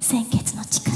鮮血の誓い